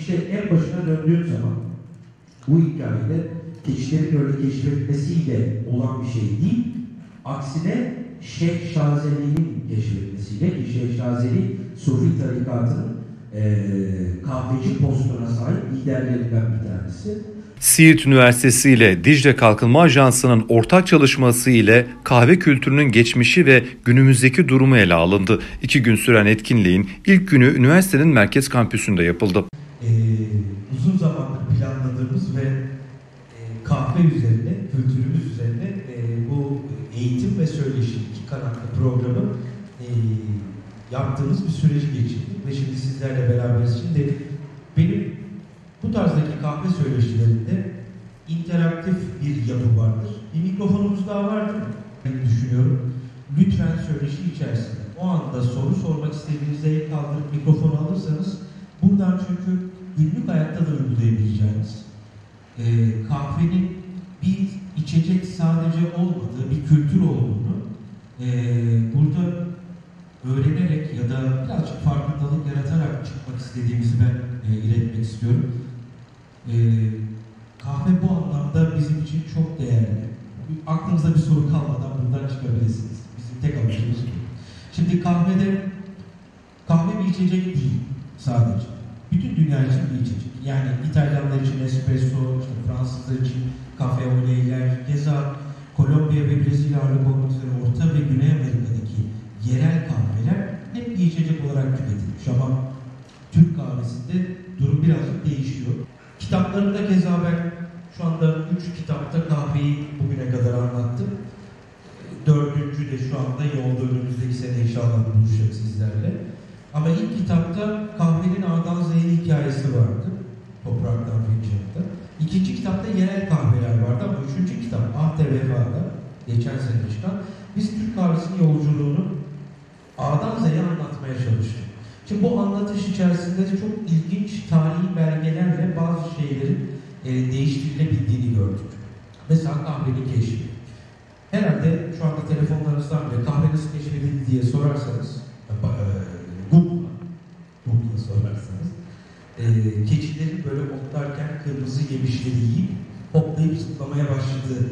işte en başına döndüğüm zaman bu hikayede keçilerin öyle keşfetmesiyle olan bir şey değil. Aksine Şeyh Şazeli'nin keşfetmesiyle ki Şeyh Şazeli Sufi tarikatının eee kahveci postuna sahip liderlerinden bir tanesi. Siirt Üniversitesi ile Dicle Kalkınma Ajansı'nın ortak çalışması ile kahve kültürünün geçmişi ve günümüzdeki durumu ele alındı. İki gün süren etkinliğin ilk günü üniversitenin merkez kampüsünde yapıldı. Ee, uzun zamandır planladığımız ve e, kahve üzerine, kültürümüz üzerine e, bu eğitim ve söyleşi iki kanatlı programı e, yaptığımız bir süreci geçirdik ve şimdi sizlerle beraberiz. Şimdi benim bu tarzdaki kahve söyleşilerinde interaktif bir yapı vardır. Bir mikrofonumuz daha var değil mi? Ben düşünüyorum. Lütfen söyleşi içerisinde o anda soru sormak istediğinizde el kaldırıp mikrofonu alırsanız buradan çünkü günlük hayatta da uygulayabileceğiniz e, kahvenin bir içecek sadece olmadığı bir kültür olduğunu e, burada öğrenerek ya da birazcık farkındalık yaratarak çıkmak istediğimizi ben e, iletmek istiyorum. E, kahve bu anlamda bizim için çok değerli. Aklınızda bir soru kalmadan buradan çıkabilirsiniz. Bizim tek amacımız bu. Şimdi kahvede kahve bir içecek değil sadece. Bütün dünya için bir içecek. Yani İtalyanlar için espresso, işte Fransızlar için kafe oleyler, keza Kolombiya ve Brezilya ağırlık olmak üzere Orta ve Güney Amerika'daki yerel kahveler hep içecek olarak tüketilmiş ama Türk kahvesinde durum birazcık değişiyor. Kitaplarımda keza ben şu anda üç kitapta kahveyi bugüne kadar anlattım. Dördüncü de şu anda yolda önümüzdeki sene inşallah buluşacak sizlerle. Ama ilk kitapta kahvenin A'dan Z'ye hikayesi vardı. Topraktan Fincan'da. İkinci kitapta yerel kahveler vardı ama üçüncü kitap Ahde Vefa'da geçen sene çıkan biz Türk kahvesinin yolculuğunu A'dan Z'ye anlatmaya çalıştık. Şimdi bu anlatış içerisinde de çok ilginç tarihi belgelerle bazı şeylerin e, değiştirilebildiğini gördük. Mesela kahvenin keşfi. Herhalde şu anda telefonlarınızdan bile kahve nasıl keşfedildi diye sorarsanız, e, Google'a, Google'a sorarsanız, e, keçilerin böyle otlarken kırmızı yemişleri yiyip hoplayıp zıplamaya başladığı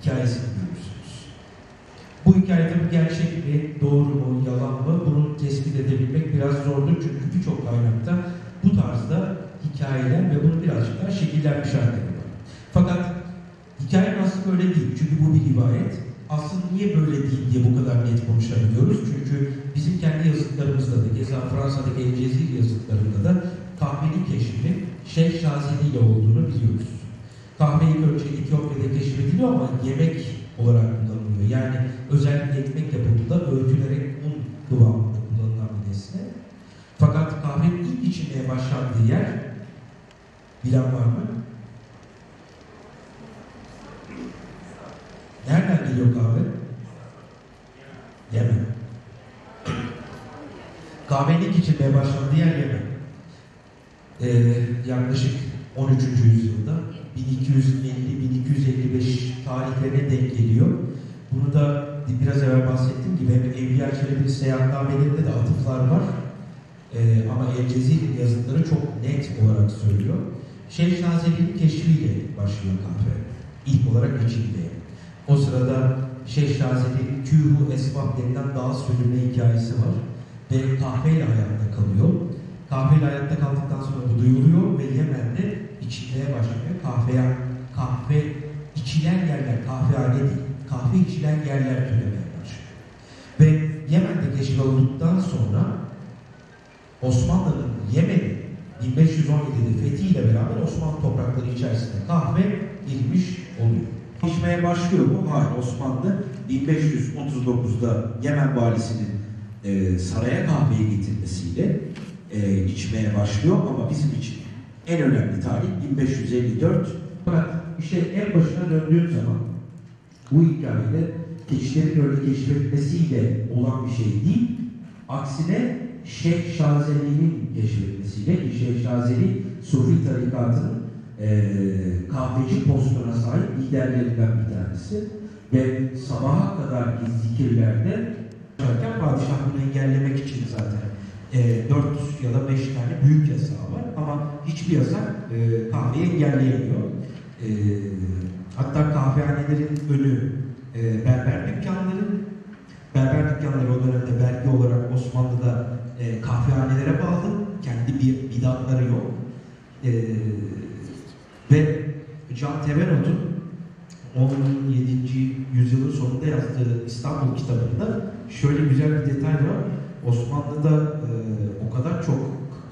hikayesini görürsünüz. Bu hikaye tabii gerçek mi, doğru mu, yalan mı bunu tespit edebilmek biraz zordur çünkü birçok kaynakta bu tarzda hikayeler ve bunu birazcık daha şekillenmiş halleri var. Fakat hikayenin aslı böyle değil çünkü bu bir rivayet. Aslında niye böyle değil diye bu kadar net konuşabiliyoruz? Çünkü bizim kendi yazıtlarımızda da, keza Fransa'daki El Cezir yazıtlarında da kahvenin keşfi Şeyh Şazeli ile olduğunu biliyoruz. Kahve ilk önce Etiyopya'da keşfediliyor ama yemek olarak kullanılıyor. Yani özellikle ekmek yapımında öğütülerek un kıvamında kullanılan bir nesne. Fakat kahvenin ilk içilmeye başlandığı yer bilen var mı? Nereden geliyor kahve? Yemen. Kahvenin ilk içilmeye başlandığı yer Yemen. Ee, yaklaşık 13. yüzyılda 1250-1255 tarihlerine denk geliyor. Bunu da biraz evvel bahsettiğim gibi hem Evliya Çelebi'nin seyahatnamelerinde de atıflar var. Ee, ama El Cezir'in yazıtları çok net olarak söylüyor. Şeyh Şazeli'nin keşfiyle başlıyor kahve. İlk olarak içilmeye. O sırada Şeyh Şazeli'nin Kühu Esbab denilen dağ sürülme hikayesi var. Ve kahveyle hayatta kalıyor. Kahveyle hayatta kaldıktan sonra bu duyuluyor ve Yemen'de içilmeye başlıyor. Kahve, kahve içilen yerler, kahvehane değil, kahve içilen yerler türemeye başlıyor. Ve Yemen'de keşif olduktan sonra Osmanlı'nın Yemen'i 1517'de fethiyle beraber Osmanlı toprakları içerisinde kahve girmiş oluyor. İçmeye başlıyor mu? Hayır. Osmanlı 1539'da Yemen valisinin e, saraya kahveyi getirmesiyle e, içmeye başlıyor ama bizim için en önemli tarih 1554. Fakat işte en başına döndüğüm zaman bu hikayede keçilerin öyle keşfetmesiyle olan bir şey değil. Aksine Şeyh Şazeli'nin keşfetmesiyle ki Şeyh Şazeli Sufi tarikatının e, kahveci postuna sahip liderlerinden bir tanesi ve sabaha kadarki zikirlerde padişah bunu engellemek için zaten e, 4 ya da 5 tane büyük yasağı var ama hiçbir yasak e, kahveyi engelleyemiyor. E, hatta kahvehanelerin önü e, berber dükkanları, berber dükkanları o dönemde vergi olarak Osmanlı'da e, kahvehanelere bağlı, kendi bir bidatları yok. E, ve Can Tevenot'un 17. yüzyılın sonunda yazdığı İstanbul kitabında şöyle güzel bir detay var. Osmanlı'da e, o kadar çok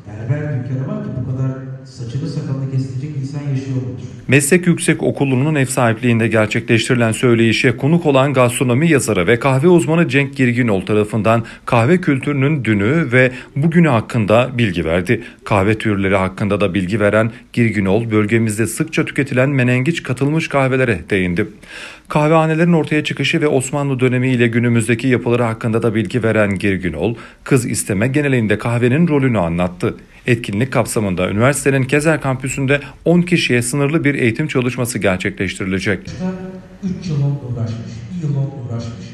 berber dükkanı var ki bu kadar saçını sakalını kestirecek insan yaşıyor mudur? Meslek Yüksek Okulu'nun ev sahipliğinde gerçekleştirilen söyleyişe konuk olan gastronomi yazarı ve kahve uzmanı Cenk Girginol tarafından kahve kültürünün dünü ve bugünü hakkında bilgi verdi. Kahve türleri hakkında da bilgi veren Girginol bölgemizde sıkça tüketilen menengiç katılmış kahvelere değindi. Kahvehanelerin ortaya çıkışı ve Osmanlı dönemi ile günümüzdeki yapıları hakkında da bilgi veren Girginol, kız isteme genelinde kahvenin rolünü anlattı. Etkinlik kapsamında üniversitenin Kezer kampüsünde 10 kişiye sınırlı bir eğitim çalışması gerçekleştirilecek. 3 yıl uğraşmış, 1 yıl uğraşmış.